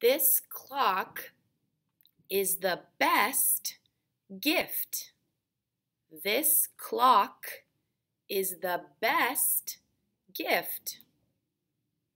This clock is the best gift. This clock is the best gift.